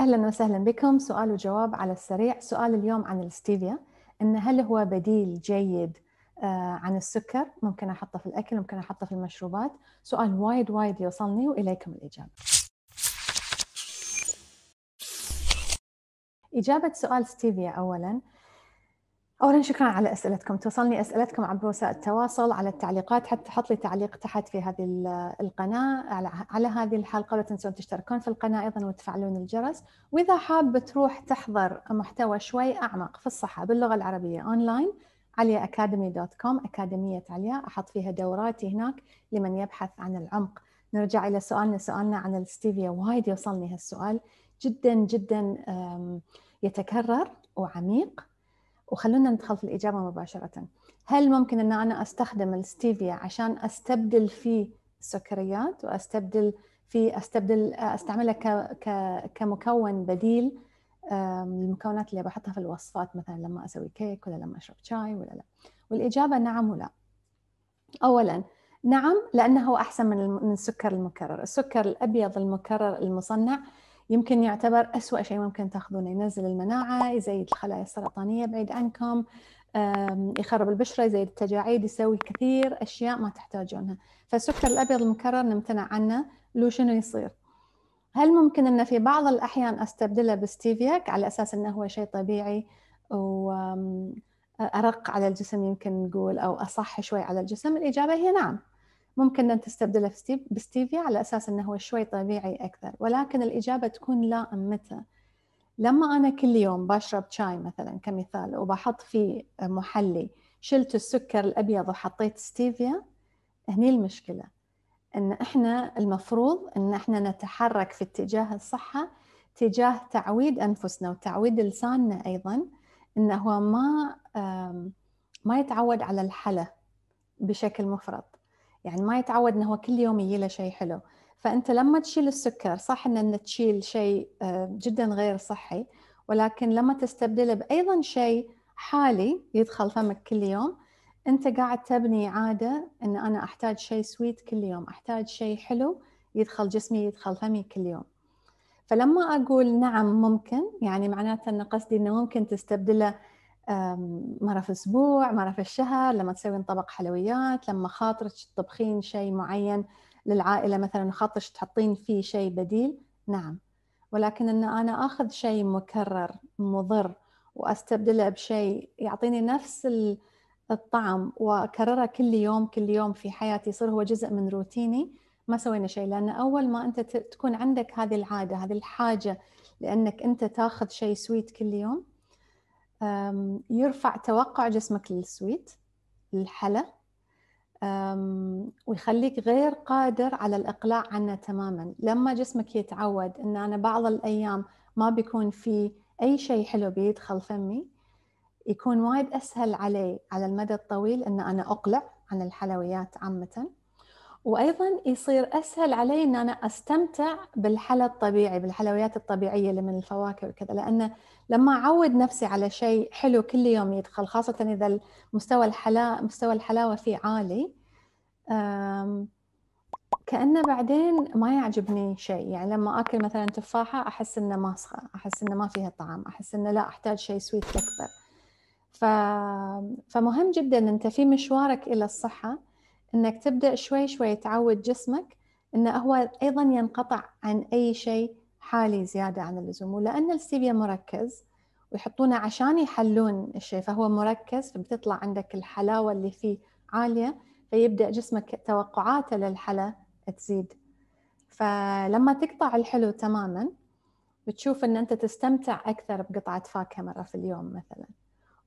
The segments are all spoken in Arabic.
أهلا وسهلا بكم. سؤال وجواب على السريع. سؤال اليوم عن الستيفيا إن هل هو بديل جيد آه، عن السكر؟ ممكن أحطه في الأكل ممكن أحطه في المشروبات. سؤال وايد وايد يوصلني وإليكم الإجابة. إجابة سؤال ستيفيا أولا. اولا شكرا على أسئلتكم. توصلني أسئلتكم عبر وسائل التواصل على التعليقات. حتى تحط لي تعليق تحت في هذه القناة على, على هذه الحلقة. ولا تنسون تشتركون في القناة أيضا وتفعلون الجرس. وإذا حاب تروح تحضر محتوى شوي أعمق في الصحة باللغة العربية أونلاين عليا academy dot com أكاديمية عليا. أحط فيها دوراتي هناك لمن يبحث عن العمق. نرجع إلى سؤالنا. سؤالنا عن الستيفيا. وايد يوصلني هالسؤال. جدا جدا يتكرر وعميق. وخلونا ندخل في الإجابة مباشرة. هل ممكن أن أنا أستخدم الستيفيا عشان أستبدل فيه السكريات وأستبدل في أستبدل أستعملها كمكون بديل المكونات اللي بحطها في الوصفات مثلا لما أسوي كيك ولا لما أشرب شاي ولا لا. والإجابة نعم ولا. أولا نعم لأنه أحسن من السكر المكرر. السكر الأبيض المكرر المصنع يمكن يعتبر أسوأ شيء ممكن تأخذونه ينزل المناعة يزيد الخلايا السرطانية بعيد عنكم يخرب البشرة يزيد التجاعيد يسوي كثير أشياء ما تحتاجونها. فالسكر الأبيض المكرر نمتنع عنه. لو شنو يصير؟ هل ممكن أن في بعض الأحيان أستبدله بستيفيا على أساس أنه هو شيء طبيعي وأرق على الجسم يمكن نقول أو أصح شوي على الجسم؟ الإجابة هي نعم. ممكن أن تستبدله بستيفيا على أساس أنه هو شوي طبيعي أكثر. ولكن الإجابة تكون لا متى. لما أنا كل يوم بشرب شاي مثلا كمثال وبحط فيه محلي شلت السكر الأبيض وحطيت ستيفيا هني المشكلة. أن إحنا المفروض أن إحنا نتحرك في اتجاه الصحة تجاه تعويد أنفسنا وتعويد لساننا أيضا أنه ما ما يتعود على الحلا بشكل مفرط. يعني ما يتعود انه هو كل يوم يجي له شيء حلو. فأنت لما تشيل السكر صح إن تشيل شيء آه، جدا غير صحي ولكن لما تستبدله بايضا شيء حالي يدخل فمك كل يوم أنت قاعد تبني عادة إن أنا أحتاج شيء سويت كل يوم أحتاج شيء حلو يدخل جسمي يدخل فمي كل يوم. فلما أقول نعم ممكن يعني معناته إن قصدي إنه ممكن تستبدله مرة في الأسبوع مرة في الشهر لما تسوين طبق حلويات لما خاطرك تطبخين شيء معين للعائلة مثلا خاطرك تحطين فيه شيء بديل نعم. ولكن أن أنا أخذ شيء مكرر مضر وأستبدله بشيء يعطيني نفس الطعم وأكرره كل يوم كل يوم في حياتي يصير هو جزء من روتيني ما سوينا شيء. لأن أول ما أنت تكون عندك هذه العادة هذه الحاجة لأنك أنت تاخذ شيء سويت كل يوم يرفع توقع جسمك للسويت للحلا ويخليك غير قادر على الإقلاع عنه تماما. لما جسمك يتعود أن أنا بعض الأيام ما بيكون في أي شيء حلو بيدخل فمي يكون وايد أسهل علي على المدى الطويل أن أنا أقلع عن الحلويات عامةً. وأيضا يصير أسهل علي إن أنا أستمتع بالحلا الطبيعي بالحلويات الطبيعية اللي من الفواكه وكذا. لأن لما أعود نفسي على شيء حلو كل يوم يدخل خاصة إذا مستوى الحلا مستوى الحلاوة فيه عالي كأنه بعدين ما يعجبني شيء. يعني لما أكل مثلا تفاحة أحس إنه ماسخة أحس إنه ما فيها طعم أحس إنه لا أحتاج شيء سويت أكثر. ف... فمهم جدا أنت في مشوارك إلى الصحة إنك تبدأ شوي شوي تعود جسمك انه هو أيضا ينقطع عن أي شيء حالي زيادة عن اللزوم. ولأن الستيفيا مركز ويحطونه عشان يحلون الشيء فهو مركز فبتطلع عندك الحلاوة اللي فيه عالية فيبدأ جسمك توقعاته للحلا تزيد. فلما تقطع الحلو تماما بتشوف إن أنت تستمتع أكثر بقطعة فاكهة مرة في اليوم مثلا.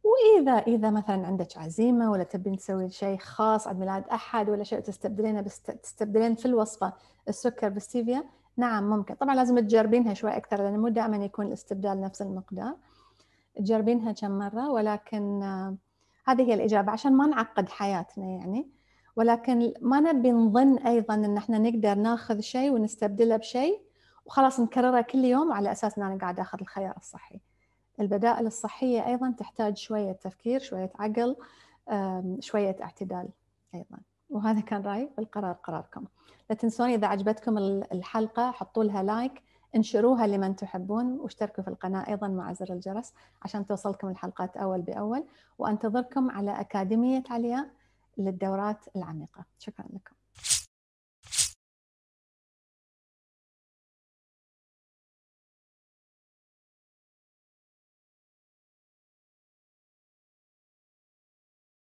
وإذا إذا مثلا عندك عزيمة ولا تبين تسوي شيء خاص عيد ميلاد أحد ولا شيء تستبدلينه بس تستبدلين في الوصفة السكر بالستيفيا نعم ممكن. طبعا لازم تجربينها شوي أكثر لأن مو دائما يكون الاستبدال نفس المقدار. تجربينها كم مرة ولكن آه هذه هي الإجابة عشان ما نعقد حياتنا يعني. ولكن ما نبي نظن أيضا إن إحنا نقدر ناخذ شيء ونستبدله بشيء وخلاص نكرره كل يوم على أساس إن أنا قاعد آخذ الخيار الصحي. البدائل الصحية أيضا تحتاج شوية تفكير شوية عقل شوية اعتدال أيضا. وهذا كان رأيي. والقرار قراركم. لا تنسون إذا عجبتكم الحلقة حطوا لها لايك انشروها لمن تحبون واشتركوا في القناة أيضا مع زر الجرس عشان توصلكم الحلقات أول بأول. وأنتظركم على أكاديمية علياء للدورات العميقة. شكرا لكم.